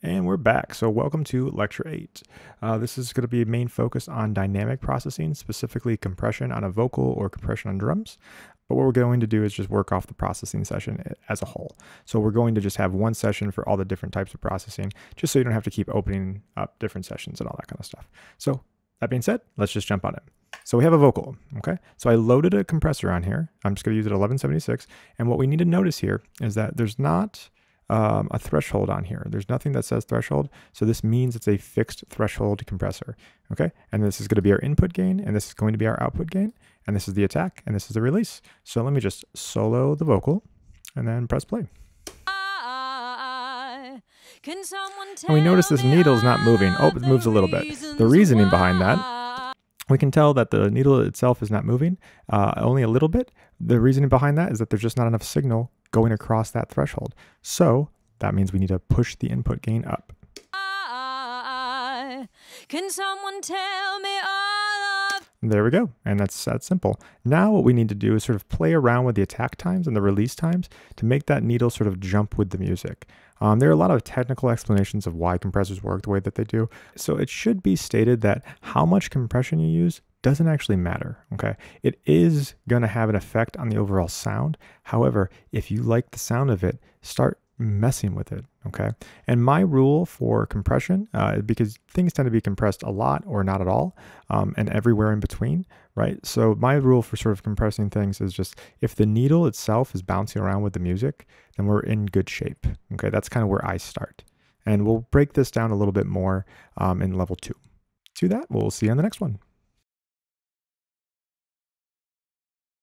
And we're back. So, welcome to Lecture 8. Uh, this is going to be a main focus on dynamic processing, specifically compression on a vocal or compression on drums. But what we're going to do is just work off the processing session as a whole. So, we're going to just have one session for all the different types of processing, just so you don't have to keep opening up different sessions and all that kind of stuff. So, that being said, let's just jump on it. So we have a vocal, okay? So I loaded a compressor on here. I'm just gonna use it 1176. And what we need to notice here is that there's not um, a threshold on here. There's nothing that says threshold. So this means it's a fixed threshold compressor. Okay. And this is going to be our input gain and this is going to be our output gain. And this is the attack and this is the release. So let me just solo the vocal and then press play. And we notice this needle is not moving. Oh, it moves a little bit. The reasoning behind that, we can tell that the needle itself is not moving uh, only a little bit. The reasoning behind that is that there's just not enough signal going across that threshold. So that means we need to push the input gain up. Can someone tell me there we go. And that's that simple. Now what we need to do is sort of play around with the attack times and the release times to make that needle sort of jump with the music. Um, there are a lot of technical explanations of why compressors work the way that they do. So it should be stated that how much compression you use doesn't actually matter, okay? It is going to have an effect on the overall sound. However, if you like the sound of it, start messing with it, okay? And my rule for compression, uh, because things tend to be compressed a lot or not at all, um, and everywhere in between, right? So my rule for sort of compressing things is just if the needle itself is bouncing around with the music, then we're in good shape, okay? That's kind of where I start. And we'll break this down a little bit more um, in level two. To that, we'll see you on the next one.